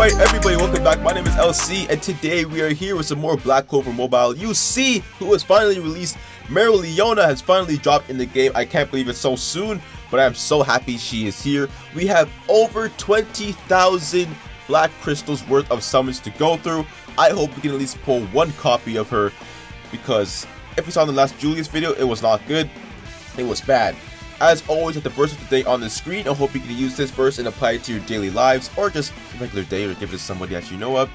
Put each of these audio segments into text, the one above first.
Alright everybody, welcome back. My name is LC and today we are here with some more Black Clover Mobile. You see who has finally released. Mereoleona has finally dropped in the game. I can't believe it so soon, but I'm so happy she is here. We have over 20,000 Black Crystals worth of summons to go through. I hope we can at least pull one copy of her because if we saw in the last Julius video, it was not good. It was bad. As always, at the verse of the day on the screen, I hope you can use this verse and apply it to your daily lives, or just regular day, or give it to somebody that you know of.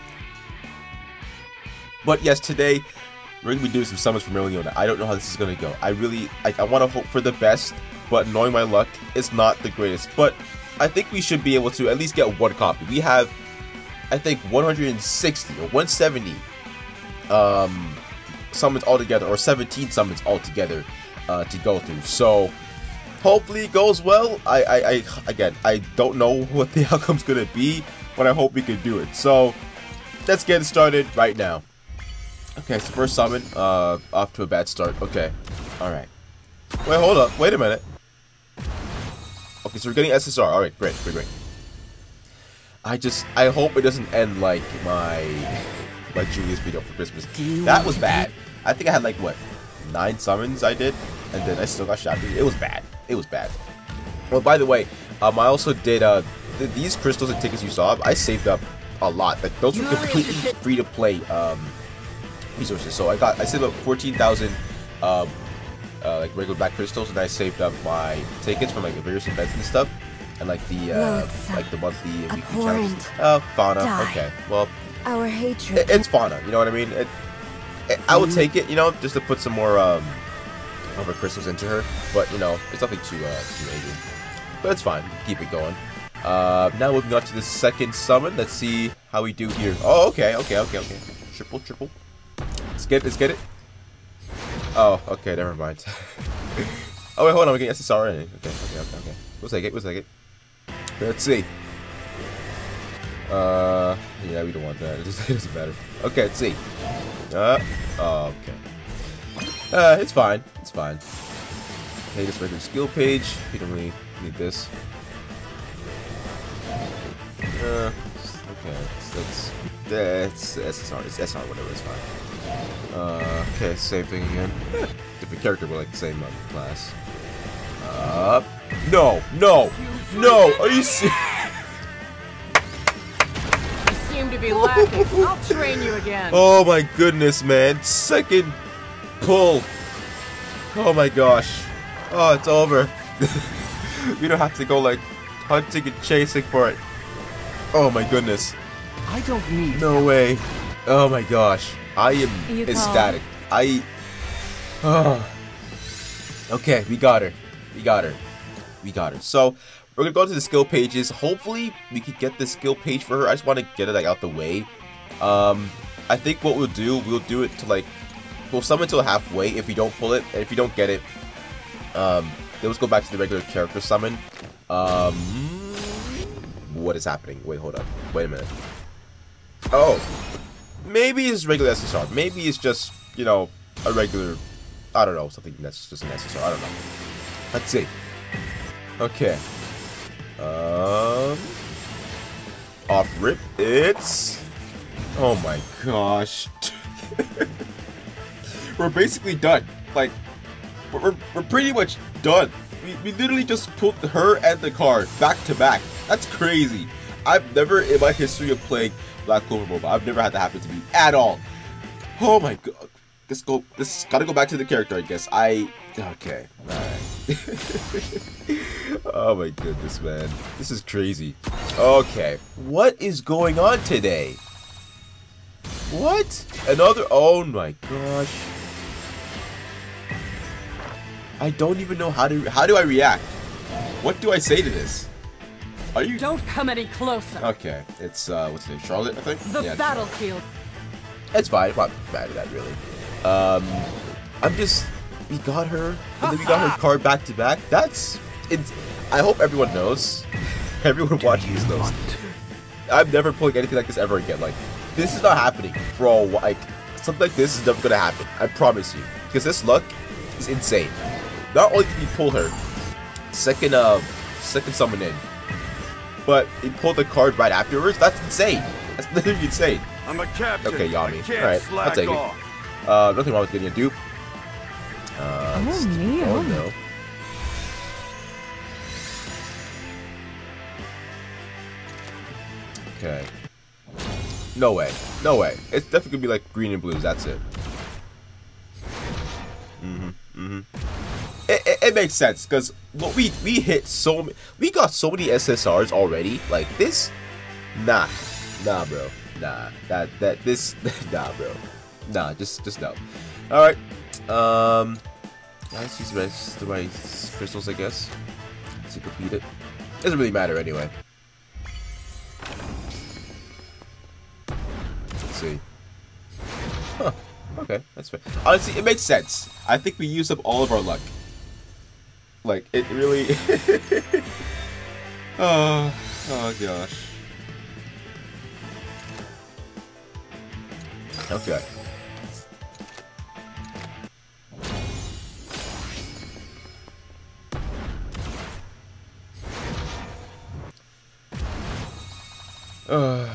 But yes, today, we're going to be doing some summons for Mereoleona. I don't know how this is going to go. I really, I, I want to hope for the best, but knowing my luck, it's not the greatest. But I think we should be able to at least get one copy. We have, I think, 160 or 170 um, summons altogether, or 17 summons altogether uh, to go through. So, hopefully it goes well. I, I, I again, I don't know what the outcome's gonna be, but I hope we can do it. So let's get started right now. Okay, so first summon, uh, off to a bad start. Okay, all right. Wait, hold up. Wait a minute. Okay, so we're getting SSR. All right, great, great, great. I just, I hope it doesn't end like my, my Julius video for Christmas. That was bad. I think I had like what, nine summons I did, and then I still got shafted. It was bad. It was bad. Well, by the way, um, I also did uh, th these crystals and tickets you saw. I saved up a lot. Like those were completely free to play um, resources. So I got I saved up fourteen thousand um, uh, like regular black crystals, and I saved up my tickets from like various events and stuff, and like the uh, like the monthly and weekly challenges. Oh, Fana. Die. Okay, well, our hatred. It, it's Fana. You know what I mean? It, it, I would take it. You know, just to put some more. Um, her crystals into her. But, you know, it's nothing too, uh, too major. But it's fine. Keep it going. Uh, now moving on to the second summon. Let's see how we do here. Oh, okay, okay, okay, okay. Triple, triple. Let's get it, let's get it. Oh, okay, never mind. oh, wait, hold on. We're getting SSR Okay, okay, okay, okay. We'll take it, we'll take it. Let's see. Uh, yeah, we don't want that. It doesn't matter. Okay, let's see. Uh, okay. Uh, it's fine. It's fine. Okay, just regular skill page. You don't really need this. Uh, okay, that's that's SSR. It's SR, whatever. It's fine. Uh, okay, same thing again. Different character, but like the same um, class. Uh, no, no, no. Are you serious? You seem to be lacking. I'll train you again. Oh my goodness, man! Second pull. Oh my gosh. Oh, it's over. we don't have to go like hunting and chasing for it. Oh my goodness. I don't need No way. Oh my gosh. I am You ecstatic. I Oh. Okay, we got her. We got her. We got her. So we're gonna go to the skill pages. Hopefully we can get the skill page for her. I just want to get it like out the way. Um I think what we'll do, we'll do it to like we'll summon till halfway if we don't pull it, and if you don't get it, um, then let's go back to the regular character summon. Um, what is happening? Wait, hold up. Wait a minute. Oh, maybe it's regular SSR. Maybe it's just, you know, a regular, I don't know, something that's just an SSR. I don't know. Let's see. Okay. Um, off rip, it's, oh my gosh. we're basically done. Like, we're, we're pretty much done. We, we literally just put her and the car back to back. That's crazy. I've never, in my history of playing Black Clover Mobile, I've never had that happen to me at all. Oh my god. Let's go. This gotta go back to the character, I guess. I. Okay. Alright. oh my goodness, man. This is crazy. Okay. What is going on today? What? Another? Oh my gosh. I don't even know how to. How do I react? What do I say to this? Are you? Don't come any closer. Okay, it's uh, what's the name? Charlotte, I think. The yeah, battlefield. It's fine. I'm not mad at that really. Um, I'm just. We got her, and then we got her card back to back. That's. It's. I hope everyone knows. Everyone watching this knows. I'm never pulling anything like this ever again. Like, this is not happening, bro. Like, something like this is never gonna happen. I promise you. Because this luck is insane. Not only did he pull her, second uh, second summon in, but he pulled the card right afterwards. That's insane. That's literally insane. I'm a captain. Okay, Yami. Alright, I'll slack take it. Uh, nothing wrong with getting a dupe. Uh, Oh, me, oh oh. no. Okay. No way. No way. It's definitely gonna be like green and blues. That's it. Mhm. Mhm. It, makes sense because we we hit so we got so many SSRs already. Like this, nah, nah, bro, nah. That that this, nah, bro, nah. Just just no. All right. Um, let's use the right crystals, I guess. To complete it. Doesn't really matter anyway. Let's see. Huh. Okay, that's fair. Honestly, it makes sense. I think we used up all of our luck. Like, it really... oh, oh gosh. Okay. Uh,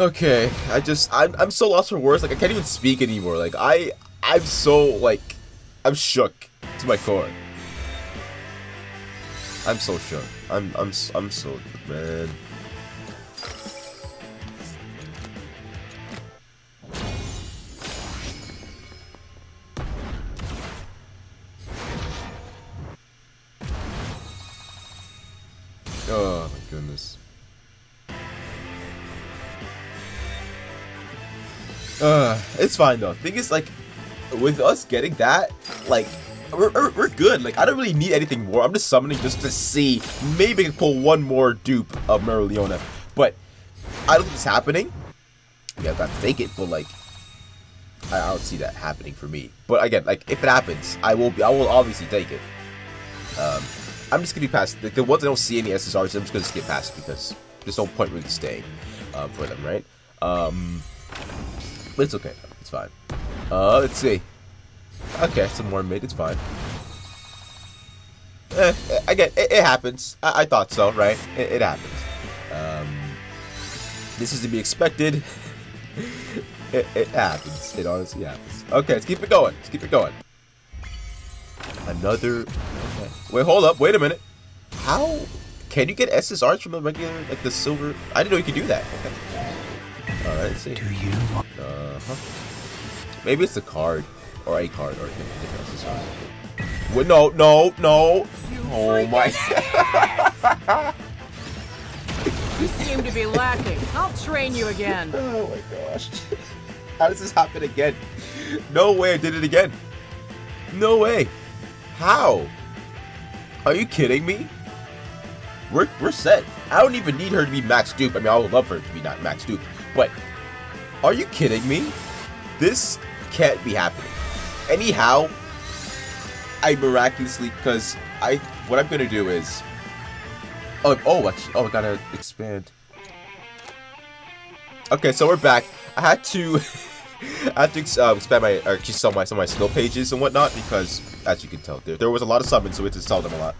Okay, I just I'm I'm so lost for words. Like I can't even speak anymore. Like I I'm so like I'm shook to my core. I'm so shook. I'm I'm I'm so man. Uh, it's fine though. Thing is, like, with us getting that, like, we're, we're, we're good. Like, I don't really need anything more. I'm just summoning just to see. Maybe I can pull one more dupe of Mereoleona. But I don't think it's happening. Yeah, I've got to take it, but like, I, I don't see that happening for me. But again, like, if it happens, I will be. I will obviously take it. Um, I'm just gonna be past the, the ones I don't see any SSRs. I'm just gonna skip past because there's no point really staying um, for them, right? Um, it's okay. It's fine. Uh, let's see. Okay, some more mid. It's fine. Eh, again, it, it happens. I, I thought so, right? It, it happens. Um, this is to be expected. it, it happens. It honestly happens. Okay, let's keep it going. Let's keep it going. Another. Okay. Wait, hold up. Wait a minute. How can you get SSRs from the regular, like the silver? I didn't know you could do that. Okay. All right. Let's see. Do you want Uh huh. Maybe it's a card or a card or a different SSR. Wait, no, no, no. Oh my. You seem to be lacking. I'll train you again. Oh my gosh. How does this happen again? No way I did it again. No way. How? Are you kidding me? We're, we're set. I don't even need her to be max dupe. I mean, I would love her to be not max dupe. But are you kidding me? This can't be happening. Anyhow, I miraculously, because I, what I'm going to do is, oh, oh, actually, oh, I gotta expand. Okay, so we're back. I had to, I had to uh, expand my, or just sell my some of my skill pages and whatnot because, as you can tell, there, there was a lot of summons, so we had to sell them a lot.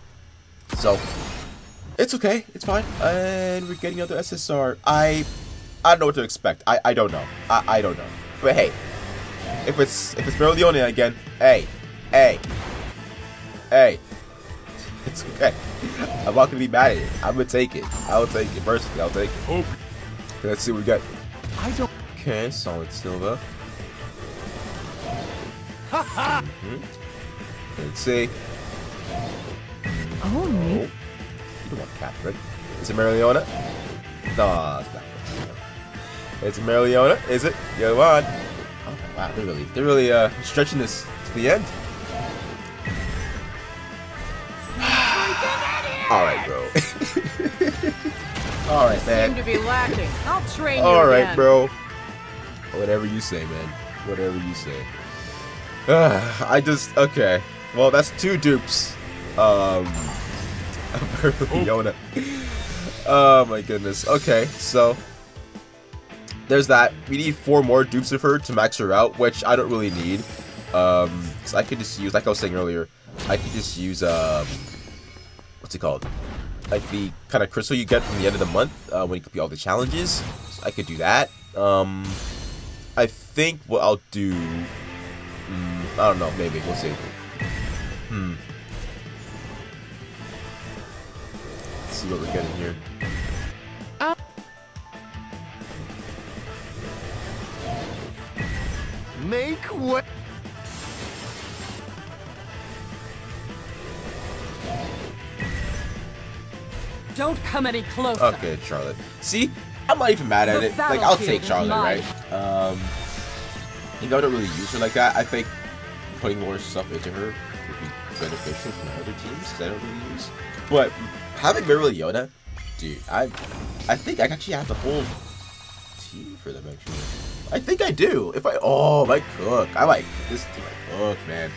So, it's okay, it's fine, and we're getting another SSR. I, I don't know what to expect. I, I don't know. I, I don't know. But hey, if it's if it's Mereoleona again, hey, hey, hey, it's okay. I'm not gonna be mad at it. I'm gonna take it. I'll take it personally. I'll take it. Hope Okay, let's see what we got. I don't Okay, solid silver. Mhm. Let's see. Oh, Oh, me. you don't want Catherine. Is it Mereoleona? No, it's not. It's Mereoleona, is it? Go on. Oh, wow, they're really, they're really uh, stretching this to the end. All right, bro. All right, man. Seem to be lacking. I'll train you All right, again. bro. Whatever you say, man. Whatever you say. I just okay. Well, that's two dupes. Um, Yona. Oh my goodness. Okay, so there's that. We need four more dupes of her to max her out, which I don't really need. Um, so I could just use, like I was saying earlier, I could just use um, what's it called? Like the kind of crystal you get from the end of the month uh, when you complete all the challenges. So I could do that. Um, I think what I'll do. Mm, I don't know. Maybe we'll see. Hmm. Let's see what we're getting here. Make way. Don't come any closer. Okay, Charlotte. See, I'm not even mad at The it. Like, I'll take Charlotte, mine. right? Um, you know, I don't really use her like that. I think putting more stuff into her would be beneficial for my other teams because I don't really use. But having Mereoleona, dude, I, I think I actually have the whole team for them. Actually, I think I do. If I, oh, my cook, I like this team. My cook, man.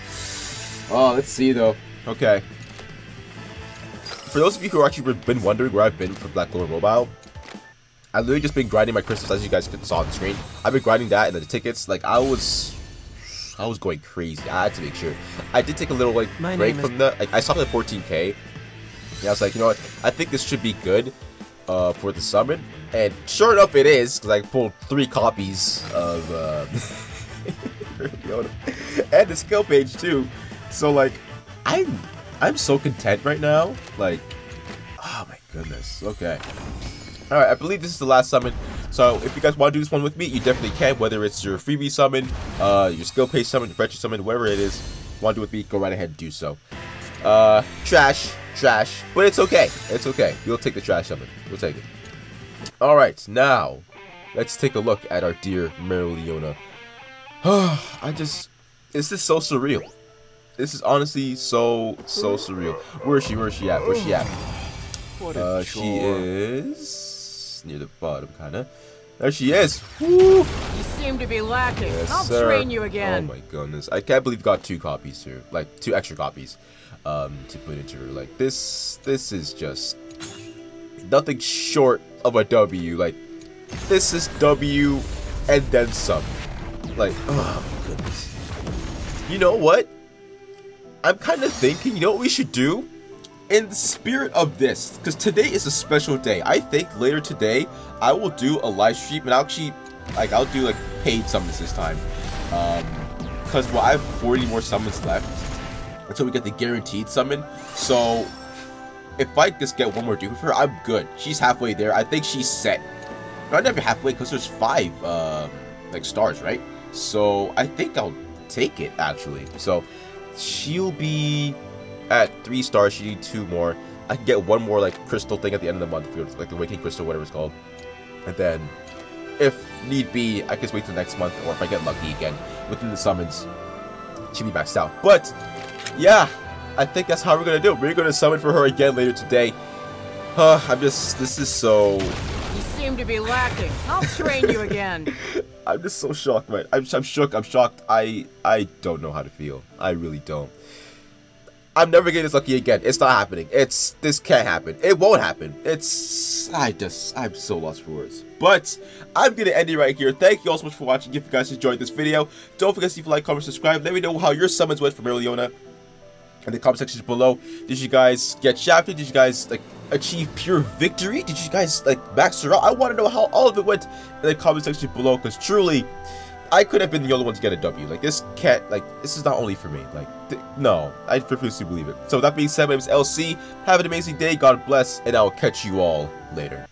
Oh, let's see though. Okay. For those of you who are actually been wondering where I've been for Black Clover Mobile, I've literally just been grinding my crystals as you guys saw on the screen. I've been grinding that and the tickets. Like I was, I was going crazy. I had to make sure. I did take a little like My break from the. Like I saw the 14k. Yeah, I was like, you know what? I think this should be good uh, for the summon. And sure enough, it is because I pulled three copies of uh, and the skill page too. So like, I'm I'm so content right now. Like, oh my goodness. Okay. All right, I believe this is the last summon. So if you guys want to do this one with me, you definitely can. Whether it's your freebie summon, uh, your skill page summon, retro summon, whatever it is, want to do with me, go right ahead and do so. Uh, trash, trash, but it's okay. It's okay. We'll take the trash summon. We'll take it. All right, now let's take a look at our dear Mereoleona. I just, Is this is so surreal. This is honestly so so surreal. Where is she? Where is she at? Where's she at? Uh, she is near the bottom, kind of. There she is. Woo! You seem to be lacking. Yes, I'll sir. train you again. Oh my goodness, I can't believe got two copies here, like two extra copies, um, to put into her. Like this, this is just nothing short of a W. Like this is W, and then some. Like, oh my goodness. You know what? I'm kind of thinking, you know what we should do? In the spirit of this, because today is a special day. I think later today, I will do a live stream and I'll actually, like, I'll do like paid summons this time. Um, because well, I have 40 more summons left until we get the guaranteed summon. So, if I just get one more dupe of her, I'm good. She's halfway there. I think she's set. Not never halfway, because there's five, um, like stars, right? So I think I'll take it actually. So she'll be at three stars. She needs two more. I can get one more like crystal thing at the end of the month, like the waking crystal, whatever it's called. And then, if need be, I can wait till next month, or if I get lucky again within the summons, she'll be maxed out. But yeah, I think that's how we're gonna do. it. We're gonna summon for her again later today. Uh, I'm just. This is so. You seem to be lacking. I'll train you again. I'm just so shocked, man. I'm, I'm shook. I'm shocked. I I don't know how to feel. I really don't. I'm never getting this lucky again. It's not happening. It's this can't happen. It won't happen. It's I just I'm so lost for words. But I'm gonna end it right here. Thank you all so much for watching. If you guys enjoyed this video, don't forget to leave a like, comment, subscribe. Let me know how your summons went for Mereoleona in the comment section below. Did you guys get shafted? Did you guys like achieve pure victory? Did you guys like max her out? I want to know how all of it went in the comment section below because truly, I could have been the only one to get a W. Like this can't like this is not only for me. Like no, I refuse to believe it. So that being said, my name is LC. Have an amazing day. God bless, and I'll catch you all later.